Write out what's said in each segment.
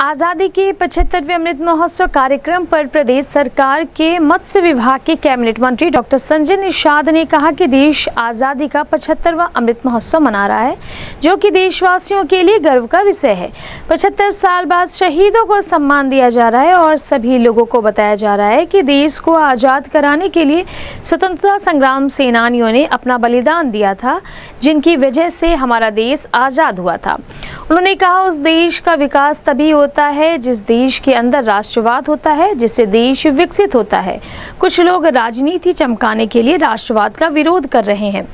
आज़ादी के पचहत्तरवें अमृत महोत्सव कार्यक्रम पर प्रदेश सरकार के मत्स्य विभाग के कैबिनेट मंत्री डॉक्टर संजय निषाद ने कहा कि देश आज़ादी का पचहत्तरवा अमृत महोत्सव मना रहा है, जो कि देशवासियों के लिए गर्व का विषय है। पचहत्तर साल बाद शहीदों को सम्मान दिया जा रहा है और सभी लोगों को बताया जा रहा है कि देश को आज़ाद कराने के लिए स्वतंत्रता संग्राम सेनानियों ने अपना बलिदान दिया था, जिनकी वजह से हमारा देश आज़ाद हुआ था। उन्होंने कहा, उस देश का विकास तभी होता है जिस देश के अंदर राष्ट्रवाद होता है, जिससे देश विकसित होता है। कुछ लोग राजनीति चमकाने के लिए राष्ट्रवाद का विरोध कर रहे हैं।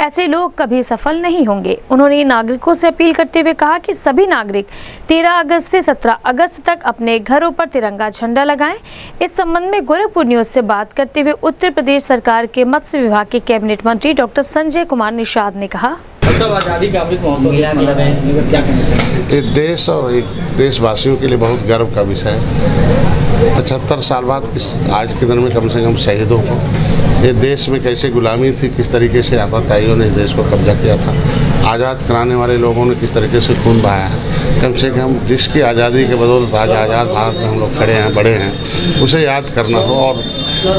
ऐसे लोग कभी सफल नहीं होंगे। उन्होंने नागरिकों से अपील करते हुए कहा कि सभी नागरिक 13 अगस्त से 17 अगस्त तक अपने घरों पर तिरंगा झंडा लगाएँ। इस संबंध में गोरखपुर न्यूज़ से बात करते हुए उत्तर प्रदेश सरकार के मत्स्य विभाग के कैबिनेट मंत्री डॉक्टर संजय कुमार निषाद ने कहा आज़ादी का अमृत महोत्सव इस देश और एक देशवासियों के लिए बहुत गर्व का विषय है। पचहत्तर साल बाद किस आज के दिन में कम से कम शहीदों को। ये देश में कैसे गुलामी थी किस तरीके से आताताइयों ने इस देश को कब्जा किया था। आज़ाद कराने वाले लोगों ने किस तरीके से खून बहाया है? कम से कम जिसकी आज़ादी के बदौलत आज आज़ाद भारत में हम लोग खड़े हैं, बड़े हैं। उसे याद करना हो और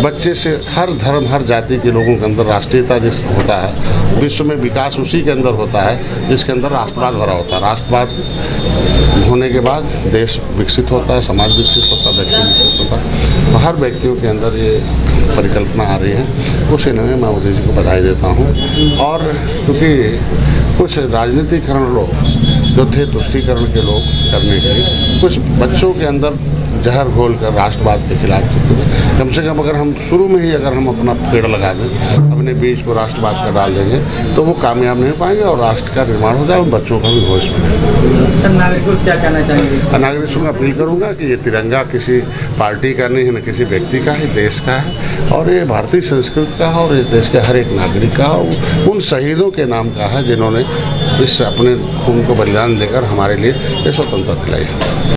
बच्चे से हर धर्म, हर जाति के लोगों के अंदर राष्ट्रीयता जिस होता है, विश्व में विकास उसी के अंदर होता है, जिसके अंदर राष्ट्रवाद भरा होता है। राष्ट्रवाद होने के बाद देश विकसित होता है, समाज विकसित होता है, व्यक्ति विकसित होता है। तो हर व्यक्तियों के अंदर ये परिकल्पना आ रही है। उस इन्हें मैं मोदी जी को बधाई देता हूँ। और क्योंकि कुछ राजनीतिकरण लोग, जो थे तुष्टिकरण के लोग करने के लिए, कुछ बच्चों के अंदर जहर घोल कर राष्ट्रवाद के खिलाफ थे। कम से कम अगर हम शुरू में ही अगर हम अपना पेड़ लगा दें अपने बीज को राष्ट्रवाद का डाल देंगे तो वो कामयाब नहीं पाएँगे और राष्ट्र का निर्माण हो जाए उन बच्चों का भी भविष्य बने। नागरिकों से क्या कहना चाहेंगे? नागरिकों से अपील करूँगा कि ये तिरंगा किसी पार्टी का नहीं है न किसी व्यक्ति का है देश का है और ये भारतीय संस्कृति का है और इस देश के हर एक नागरिक का है उन शहीदों के नाम का है जिन्होंने इस अपने खून को बलिदान देकर हमारे लिए ये स्वतंत्रता दिलाई